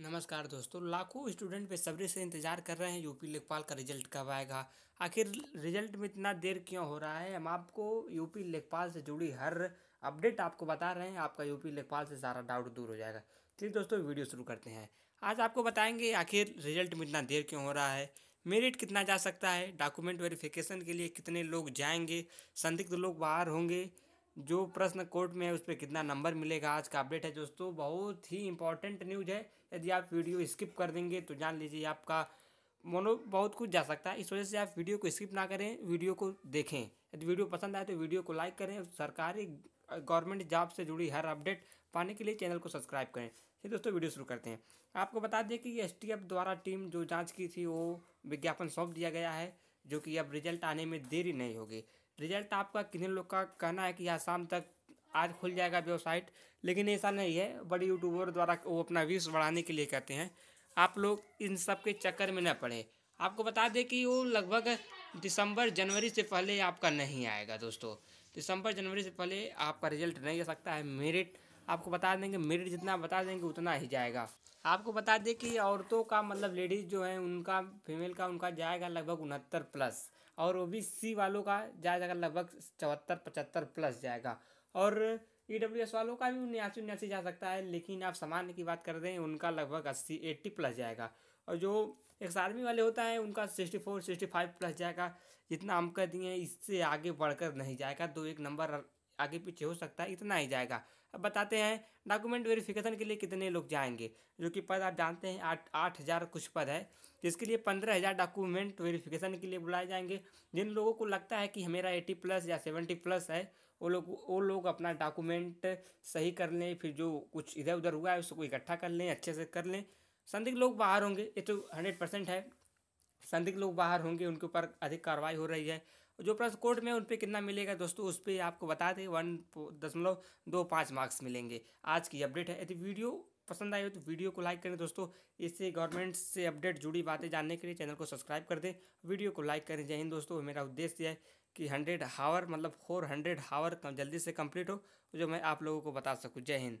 नमस्कार दोस्तों, लाखों स्टूडेंट बेसब्री से इंतज़ार कर रहे हैं यूपी लेखपाल का रिज़ल्ट कब आएगा। आखिर रिज़ल्ट में इतना देर क्यों हो रहा है? हम आपको यूपी लेखपाल से जुड़ी हर अपडेट आपको बता रहे हैं। आपका यूपी लेखपाल से सारा डाउट दूर हो जाएगा। चलिए दोस्तों, वीडियो शुरू करते हैं। आज आपको बताएँगे आखिर रिज़ल्ट में इतना देर क्यों हो रहा है? मेरिट कितना जा सकता है? डॉक्यूमेंट वेरिफिकेशन के लिए कितने लोग जाएँगे? संदिग्ध लोग बाहर होंगे? जो प्रश्न कोर्ट में है, उस पर कितना नंबर मिलेगा? आज का अपडेट है दोस्तों, बहुत ही इंपॉर्टेंट न्यूज़ है। यदि आप वीडियो स्किप कर देंगे तो जान लीजिए आपका मोनो बहुत कुछ जा सकता है। इस वजह से आप वीडियो को स्किप ना करें वीडियो को देखें। यदि वीडियो पसंद आए तो वीडियो को लाइक करें सरकारी गवर्नमेंट जॉब से जुड़ी हर अपडेट पाने के लिए चैनल को सब्सक्राइब करें। चलिए दोस्तों वीडियो शुरू करते हैं। आपको बता दें कि एसटीएफ द्वारा टीम जो जाँच की थी, वो विज्ञापन सौंप दिया गया है, जो कि अब रिज़ल्ट आने में देरी नहीं होगी। रिज़ल्ट आपका कितने लोग का कहना है कि यहाँ शाम तक आज खुल जाएगा वेबसाइट। लेकिन ऐसा नहीं है, बड़े यूट्यूबर द्वारा वो अपना व्यूज़ बढ़ाने के लिए कहते हैं। आप लोग इन सब के चक्कर में ना पड़े। आपको बता दें कि वो लगभग दिसंबर, जनवरी से पहले आपका नहीं आएगा दोस्तों। दिसंबर, जनवरी से पहले आपका रिज़ल्ट नहीं आ सकता है। मेरिट आपको बता देंगे मेरिट जितना बता देंगे उतना ही जाएगा। आपको बता दें कि औरतों का मतलब लेडीज़ जो है, उनका, फीमेल का, उनका जाएगा लगभग उनहत्तर प्लस। और ओ बी वालों का जाएगा लगभग चौहत्तर, पचहत्तर प्लस जाएगा। और ई डब्ल्यू एस वालों का भी उन्यासी उन्यासी जा सकता है, लेकिन आप सामान्य की बात कर दें, उनका लगभग अस्सी, एट्टी प्लस जाएगा। और जो एक आर्मी वाले होता है, उनका sixty four, sixty five plus जाएगा। जितना हम कह दिए इससे आगे बढ़कर नहीं जाएगा। दो एक नंबर आगे पीछे हो सकता है, इतना ही जाएगा। अब बताते हैं डॉक्यूमेंट वेरिफिकेशन के लिए कितने लोग जाएँगे, जो कि पद आप जानते हैं, आठ आठ हज़ार कुछ पद है, जिसके लिए पंद्रह हज़ार डॉक्यूमेंट वेरिफिकेशन के लिए बुलाए जाएँगे। जिन लोगों को लगता है कि मेरा एटी प्लस या सेवेंटी प्लस है, वो लोग वो लोग अपना डॉक्यूमेंट सही कर लें, फिर जो कुछ इधर उधर हुआ है, उसको इकट्ठा कर लें, अच्छे से कर लें। संदिग्ध लोग बाहर होंगे, ये तो हंड्रेड परसेंट है। संदिग्ध लोग बाहर होंगे, उनके ऊपर अधिक कार्रवाई हो रही है। जो प्रश्न कोर्ट में उन पर कितना मिलेगा दोस्तों, उस पर आपको बता दें वन दशमलव दो पाँच मार्क्स मिलेंगे। आज की अपडेट है। यदि वीडियो पसंद आई हो तो वीडियो को लाइक करें दोस्तों। इससे गवर्नमेंट से अपडेट जुड़ी बातें जानने के लिए चैनल को सब्सक्राइब कर दें। वीडियो को लाइक करें। जय हिंद दोस्तों। मेरा उद्देश्य है कि हंड्रेड हावर मतलब फोर हंड्रेड हावर जल्दी से कंप्लीट हो, जो मैं आप लोगों को बता सकूँ। जय हिंद।